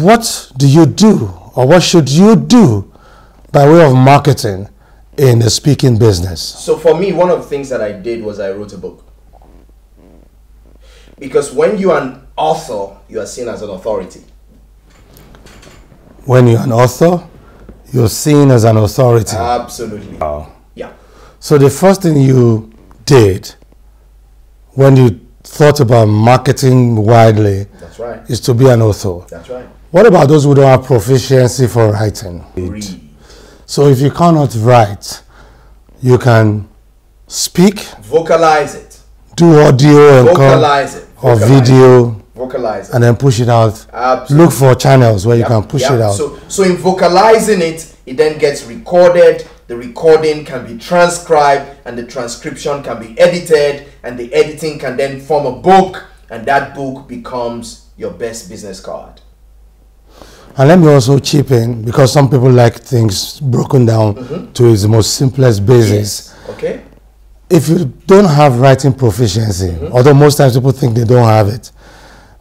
what do you do or what should you do by way of marketing in the speaking business? So for me, one of the things that I did was I wrote a book. Because when you are an author, you are seen as an authority. When you're an author, you're seen as an authority. Absolutely. Wow. Yeah. So the first thing you did when you thought about marketing widely right. is to be an author. That's right. What about those who don't have proficiency for writing? Read. So if you cannot write, you can speak, Vocalize it. do audio and Vocalize it. or Vocalize it. video, Vocalize it. and then push it out. Absolutely. Look for channels where you can push yep. it out. So, so in vocalizing it, it then gets recorded. The recording can be transcribed, and the transcription can be edited, and the editing can then form a book, and that book becomes your best business card. And let me also chip in because some people like things broken down Mm-hmm. to its most simplest basis. Okay. If you don't have writing proficiency, Mm-hmm. although most times people think they don't have it,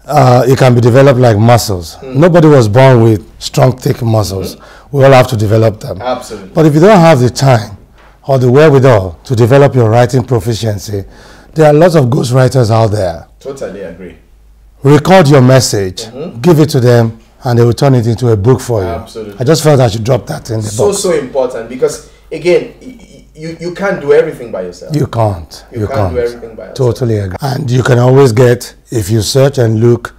uh, it can be developed like muscles. Mm. Nobody was born with strong, thick muscles. Mm-hmm. We all have to develop them. Absolutely. But if you don't have the time or the wherewithal to develop your writing proficiency, there are lots of ghostwriters out there. Totally agree. Record your message, give it to them, and they will turn it into a book for you. Absolutely. I just felt I should drop that in the So box. so important because again, you you can't do everything by yourself. You can't. You You, can't can't. do everything by yourself. Totally agree. And you can always get, if you search and look,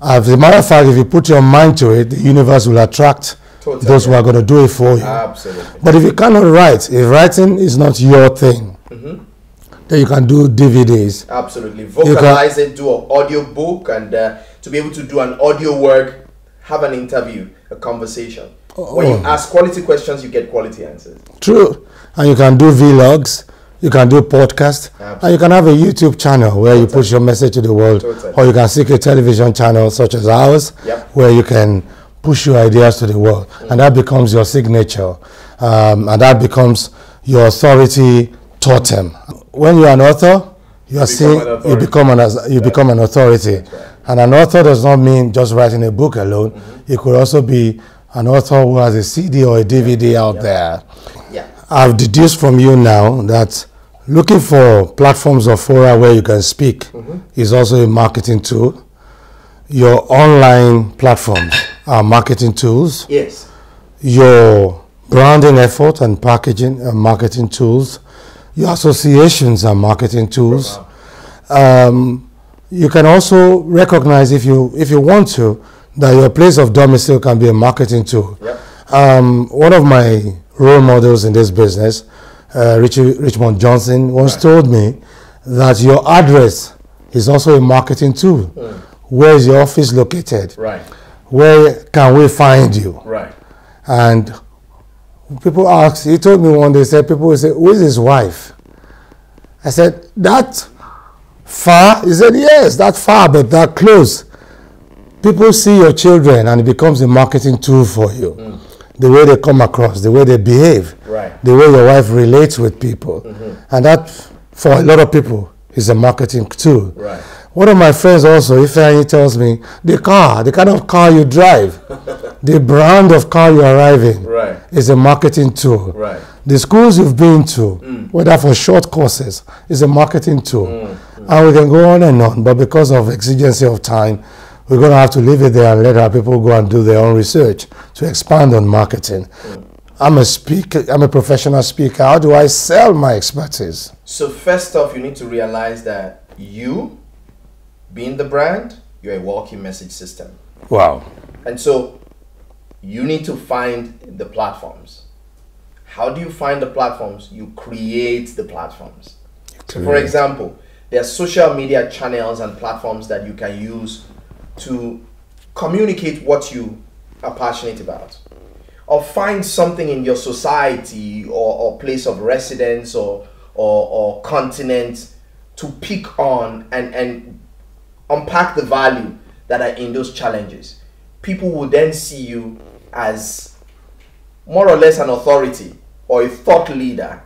as a matter of fact, if you put your mind to it, the universe will attract Totally those who are going to do it for you. Absolutely. But if you cannot write, if writing is not your thing, Mm-hmm. then you can do DVDs. Absolutely. Vocalize it, do an audio book, and uh, to be able to do an audio work, have an interview, a conversation. When you Oh. ask quality questions, you get quality answers. True. And you can do vlogs, you can do podcasts, and you can have a YouTube channel where you push your message to the world. Totally. Or you can seek a television channel such as ours, Yep. where you can push your ideas to the world. And that becomes your signature. Um, and that becomes your authority totem. When you're an author, you are become seeing, you become an, you become an authority. And an author does not mean just writing a book alone. Mm-hmm. It could also be an author who has a CD or a DVD out there. Yeah. I've deduced from you now that looking for platforms or fora where you can speak is also a marketing tool. Your online platforms are marketing tools. Yes. Your branding effort and packaging are marketing tools. Your associations are marketing tools. Um, you can also recognize if you if you want to that your place of domicile can be a marketing tool. Yep. Um, one of my role models in this business, uh, Richie, Richmond Johnson, once told me that your address is also a marketing tool. Where is your office located? Right. Where can we find you? Right. And people ask, he told me one day, said people will say, Who is his wife? I said, That far? He said, Yes, that far, but that close. People see your children and it becomes a marketing tool for you. Mm. The way they come across, the way they behave, Right. the way your wife relates with people. Mm-hmm. And that, for a lot of people, is a marketing tool. Right. One of my friends also, if he tells me, the car, the kind of car you drive, the brand of car you arrive in Right. is a marketing tool. Right. The schools you've been to, mm. whether for short courses, is a marketing tool. Mm. And we can go on and on, but because of exigency of time, we're going to have to leave it there and let our people go and do their own research to expand on marketing. I'm a speaker, I'm a professional speaker. How do I sell my expertise? So first off, you need to realize that you, being the brand, you're a walking message system. Wow. And so you need to find the platforms. How do you find the platforms? You create the platforms. So for example, there are social media channels and platforms that you can use to communicate what you are passionate about. Or find something in your society or, or place of residence or, or, or continent to pick on and, and unpack the value that are in those challenges. People will then see you as more or less an authority or a thought leader